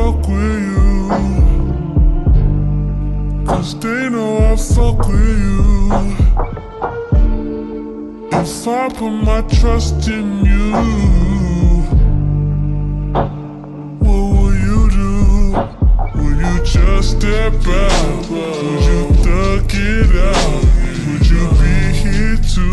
Fuck with you. Cause they know I fuck with you. If I put my trust in you, what will you do? Will you just step out? Would you duck it out? Would you be here to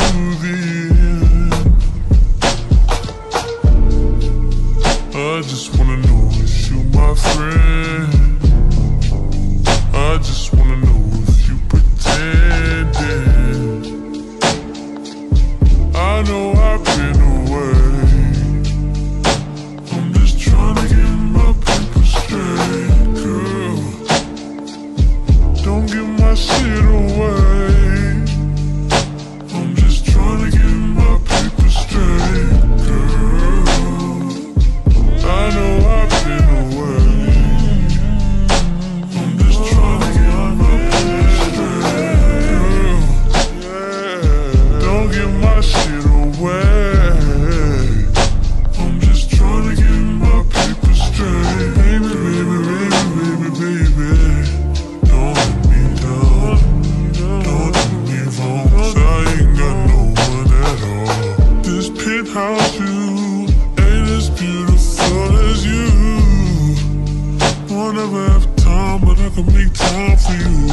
time for you.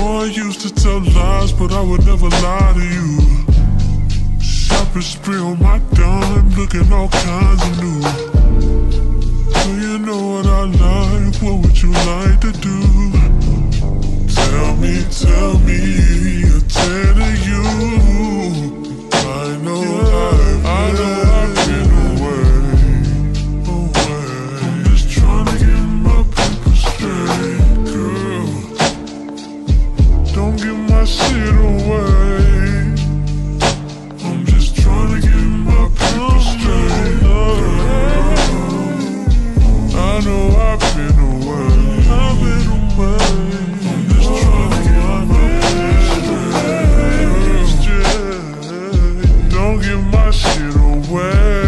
Oh, I used to tell lies, but I would never lie to you. Shopping spree on my dime, looking all kinds of new. Do you know what I like? What would you like to do? Tell me, tell me, tell to you. My shit away. I'm just trying to get my paper straight. I know I've been away. I've been away. I'm just trying to get my paper straight. Don't give my shit away.